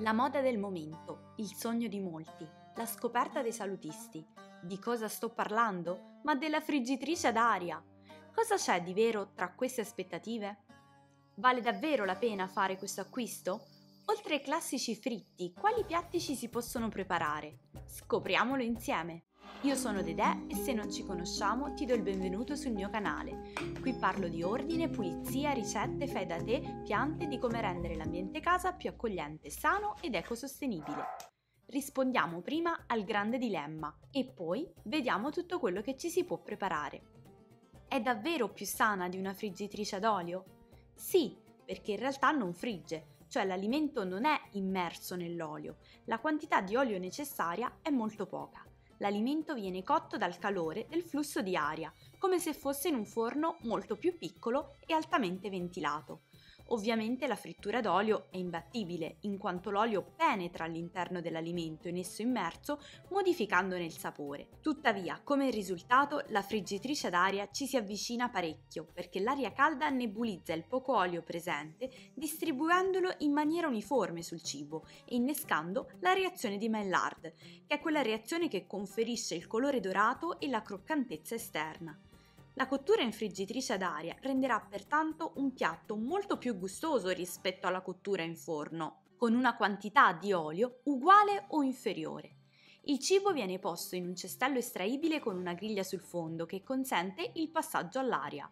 La moda del momento, il sogno di molti, la scoperta dei salutisti. Di cosa sto parlando? Ma della friggitrice ad aria. Cosa c'è di vero tra queste aspettative? Vale davvero la pena fare questo acquisto? Oltre ai classici fritti, quali piatti ci si possono preparare? Scopriamolo insieme! Io sono Dedè e se non ci conosciamo ti do il benvenuto sul mio canale. Qui parlo di ordine, pulizia, ricette, fai da te, piante e di come rendere l'ambiente casa più accogliente, sano ed ecosostenibile. Rispondiamo prima al grande dilemma e poi vediamo tutto quello che ci si può preparare. È davvero più sana di una friggitrice ad olio? Sì, perché in realtà non frigge, cioè l'alimento non è immerso nell'olio, la quantità di olio necessaria è molto poca l'alimento viene cotto dal calore del flusso di aria, come se fosse in un forno molto più piccolo e altamente ventilato. Ovviamente la frittura d'olio è imbattibile, in quanto l'olio penetra all'interno dell'alimento in esso immerso, modificandone il sapore. Tuttavia, come risultato, la friggitrice d'aria ci si avvicina parecchio, perché l'aria calda nebulizza il poco olio presente, distribuendolo in maniera uniforme sul cibo e innescando la reazione di Maillard, che è quella reazione che conferisce il colore dorato e la croccantezza esterna. La cottura in friggitrice ad aria renderà pertanto un piatto molto più gustoso rispetto alla cottura in forno, con una quantità di olio uguale o inferiore. Il cibo viene posto in un cestello estraibile con una griglia sul fondo che consente il passaggio all'aria.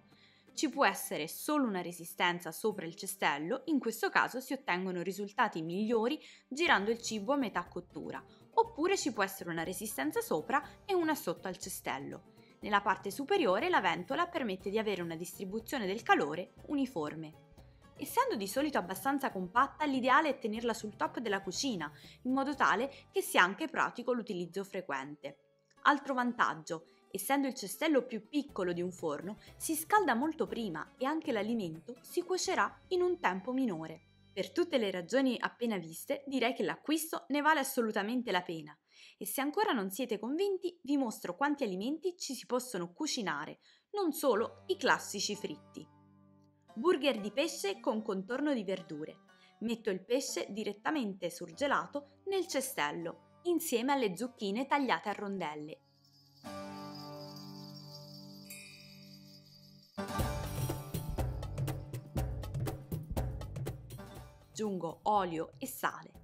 Ci può essere solo una resistenza sopra il cestello, in questo caso si ottengono risultati migliori girando il cibo a metà cottura, oppure ci può essere una resistenza sopra e una sotto al cestello. Nella parte superiore la ventola permette di avere una distribuzione del calore uniforme. Essendo di solito abbastanza compatta, l'ideale è tenerla sul top della cucina, in modo tale che sia anche pratico l'utilizzo frequente. Altro vantaggio, essendo il cestello più piccolo di un forno, si scalda molto prima e anche l'alimento si cuocerà in un tempo minore. Per tutte le ragioni appena viste, direi che l'acquisto ne vale assolutamente la pena e se ancora non siete convinti vi mostro quanti alimenti ci si possono cucinare, non solo i classici fritti. Burger di pesce con contorno di verdure. Metto il pesce direttamente surgelato nel cestello, insieme alle zucchine tagliate a rondelle. Aggiungo olio e sale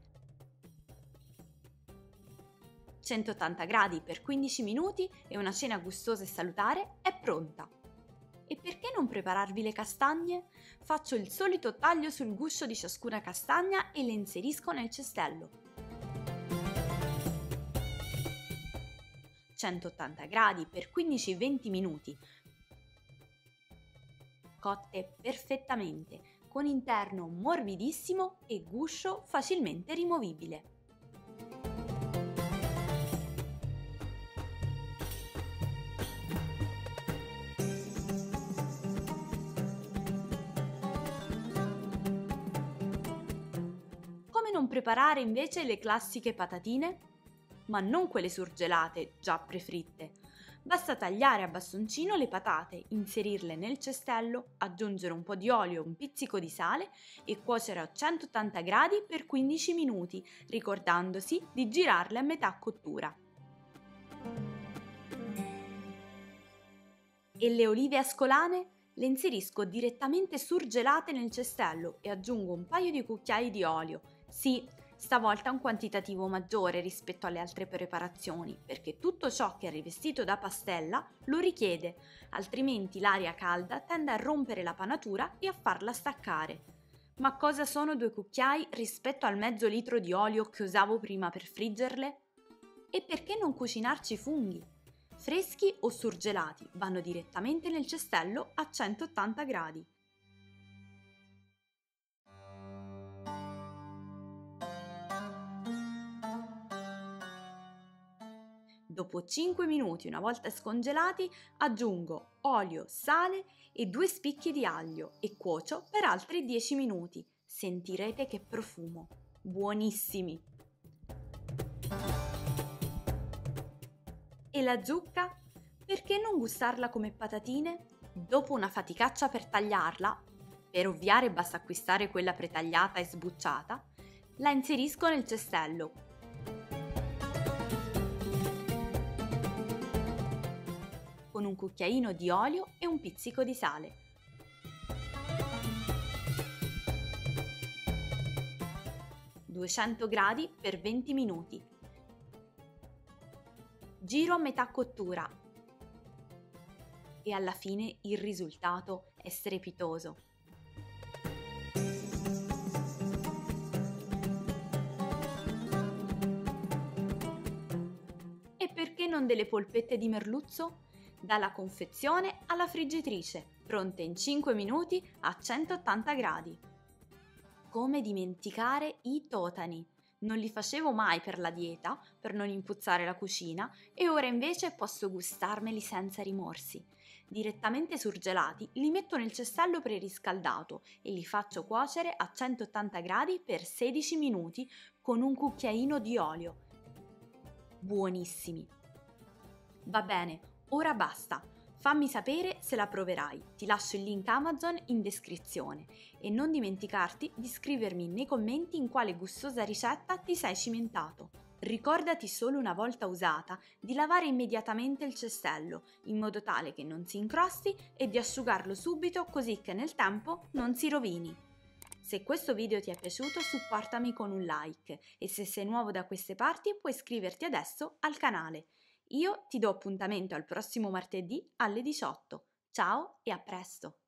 180 gradi per 15 minuti e una cena gustosa e salutare è pronta. E perché non prepararvi le castagne? Faccio il solito taglio sul guscio di ciascuna castagna e le inserisco nel cestello. 180 gradi per 15-20 minuti. Cotte perfettamente, con interno morbidissimo e guscio facilmente rimovibile. Preparare invece le classiche patatine? Ma non quelle surgelate, già prefritte. Basta tagliare a bastoncino le patate, inserirle nel cestello, aggiungere un po' di olio e un pizzico di sale e cuocere a 180 gradi per 15 minuti, ricordandosi di girarle a metà cottura. E le olive ascolane? Le inserisco direttamente surgelate nel cestello e aggiungo un paio di cucchiai di olio, sì, stavolta un quantitativo maggiore rispetto alle altre preparazioni, perché tutto ciò che è rivestito da pastella lo richiede, altrimenti l'aria calda tende a rompere la panatura e a farla staccare. Ma cosa sono due cucchiai rispetto al mezzo litro di olio che usavo prima per friggerle? E perché non cucinarci funghi? Freschi o surgelati vanno direttamente nel cestello a 180 gradi. Dopo 5 minuti, una volta scongelati, aggiungo olio, sale e due spicchi di aglio e cuocio per altri 10 minuti. Sentirete che profumo. Buonissimi! E la zucca? Perché non gustarla come patatine? Dopo una faticaccia per tagliarla, per ovviare basta acquistare quella pretagliata e sbucciata, La inserisco nel cestello. Con un cucchiaino di olio e un pizzico di sale. «200 gradi per 20 minuti. Giro a metà cottura e alla fine il risultato è strepitoso. E perché non delle polpette di merluzzo? Dalla confezione alla friggitrice, pronte in 5 minuti a 180 gradi. Come dimenticare i totani? Non li facevo mai per la dieta, per non impuzzare la cucina, e ora invece posso gustarmeli senza rimorsi. Direttamente surgelati li metto nel cestello preriscaldato e li faccio cuocere a 180 gradi per 16 minuti con un cucchiaino di olio. Buonissimi! Va bene, ora basta. Fammi sapere se la proverai, ti lascio il link Amazon in descrizione e non dimenticarti di scrivermi nei commenti in quale gustosa ricetta ti sei cimentato. Ricordati solo una volta usata di lavare immediatamente il cestello in modo tale che non si incrosti e di asciugarlo subito così che nel tempo non si rovini. Se questo video ti è piaciuto supportami con un like e se sei nuovo da queste parti puoi iscriverti adesso al canale. Io ti do appuntamento al prossimo martedì alle 18. Ciao e a presto!